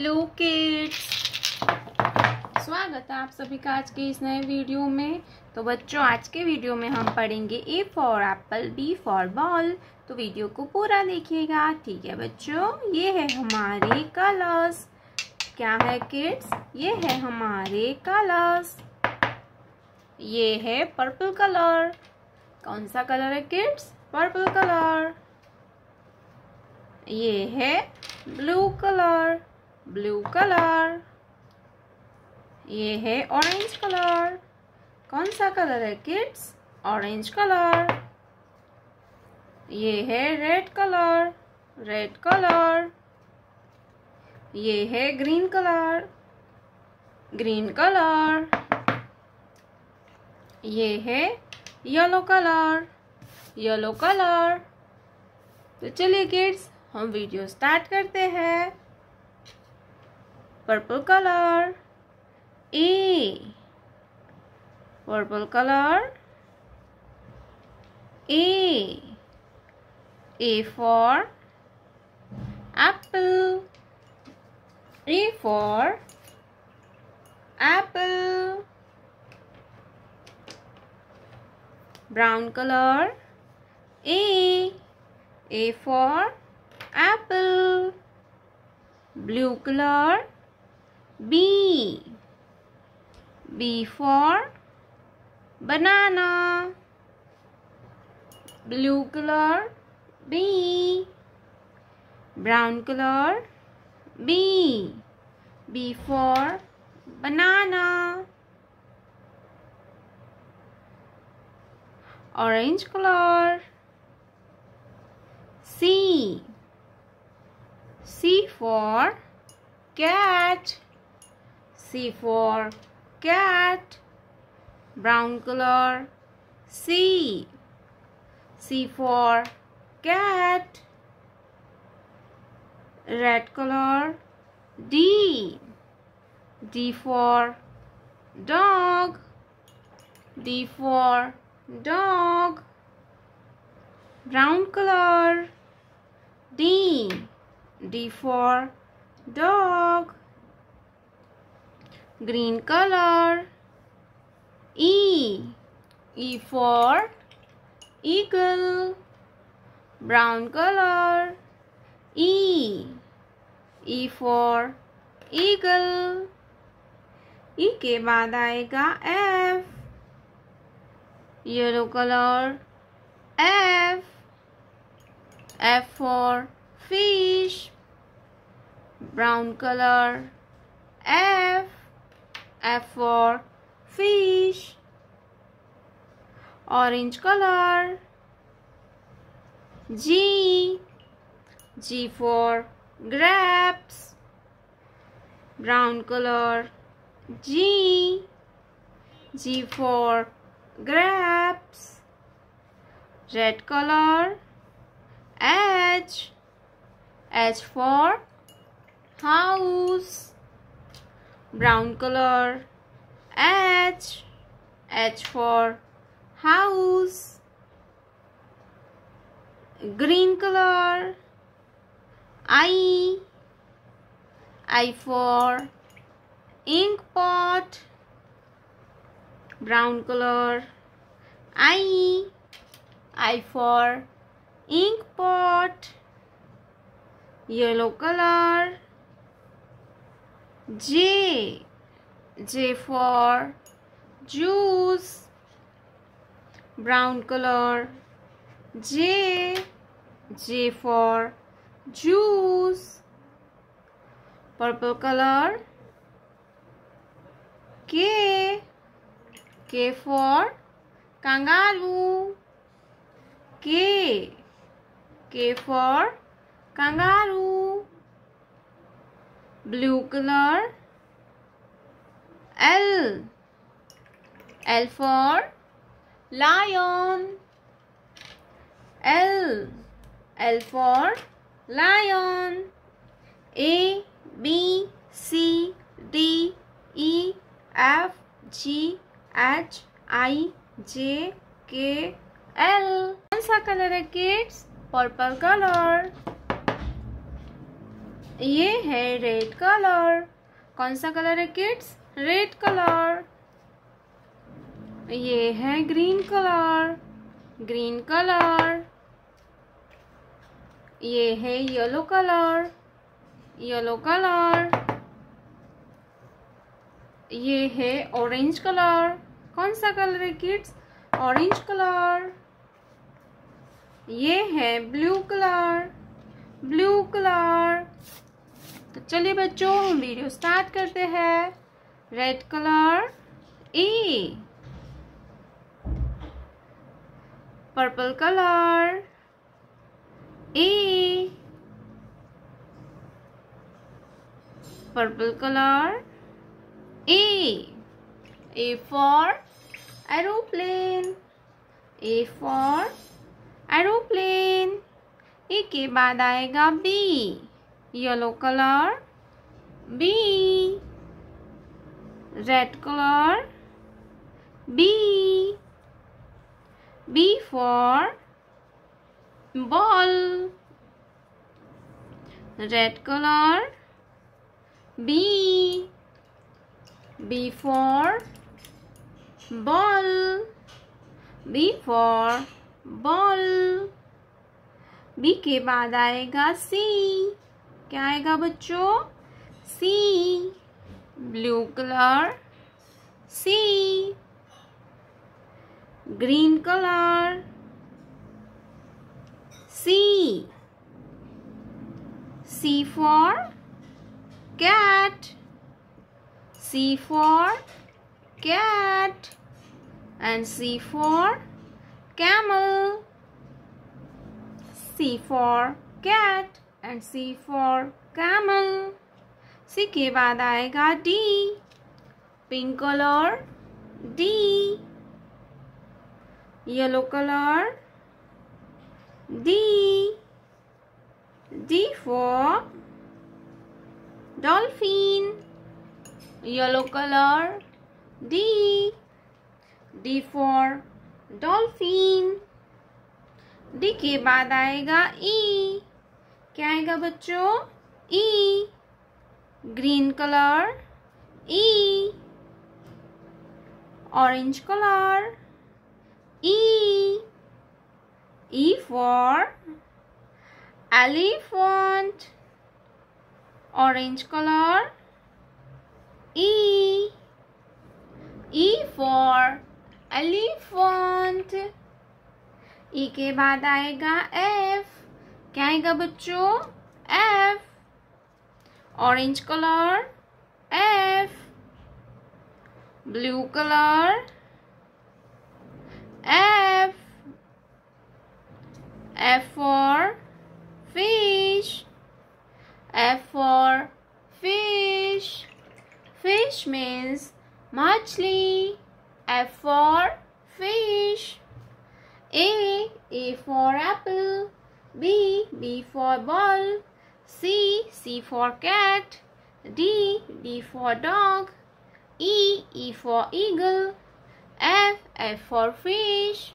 Hello kids स्वागत है आप सभी का आज के इस नए वीडियो में। तो बच्चों, आज के वीडियो में हम पढ़ेंगे A for apple B for ball तो वीडियो को पूरा देखिएगा, ठीक है बच्चों? ये है हमारे कलर्स क्या है किड्स ये है हमारे कलर्स ये है पर्पल कलर कौन सा कलर है किड्स पर्पल कलर ये है ब्लू कलर ब्लू कलर। ये है ऑरेंज कलर। कौन सा कलर है किड्स ऑरेंज कलर। ये है रेड कलर। Red colour. ये है ग्रीन कलर। Green colour. ये है येलो कलर। Yellow colour. तो चलिए किड्स हम वीडियो स्टार्ट करते हैं। Purple color. A purple color. A A for apple. A for apple. Brown color. A A for apple. Blue color B. B for banana. Blue color B. Brown color B. B for banana. Orange color C. C for cat. C for cat. Brown color. C. C for cat. Red color. D. D for dog. D for dog. Brown color. D. D for dog green color E E for eagle brown color E E for eagle E के बाद आएगा F yellow color F F for fish brown color F F for fish. Orange color. G. G for grapes. Brown color. G. G for grapes. Red color. H. H for house brown color H H for house green color I I for ink pot brown color I I for ink pot yellow color J. J for juice. Brown color. J. J for juice. Purple color. K. K for kangaroo. K. K for kangaroo blue color L L for lion L L for lion A B C D E F G H I J K L कौन सा colour है kids purple colour ये है red colour कौन सा colour है kids red colour ये है ग्रीन कलर ग्रीन कलर ये है येलो कलर येलो कलर ये है ऑरेंज कलर कौन सा कलर है किड्स ऑरेंज कलर ये है ब्लू कलर ब्लू कलर चलिए बच्चों, हम वीडियो स्टार्ट करते हैं। Red colour A purple colour A purple colour A A for aeroplane A for aeroplane A के बाद आएगा B. Yellow color. B. Red color. B. B for ball. Red color. B. B for ball. B for ball. B के बाद आएगा C. क्या आएगा बच्चों? C blue colour C green colour C C for cat C for cat and C for camel C for cat and C for camel C के बाद आएगा D pink colour D yellow colour D D for dolphin yellow colour D D for dolphin D के बाद आएगा E e. क्या आएगा बच्चों E green colour E orange color E E for elephant orange color E. E for elephant. E के बाद आएगा F. क्या आएगा बच्चों? F orange colour F blue colour F F for fish F for fish fish means मछली F for fish A A for apple B. B for ball. C. C for cat. D. D for dog. E. E for eagle. F. F for fish.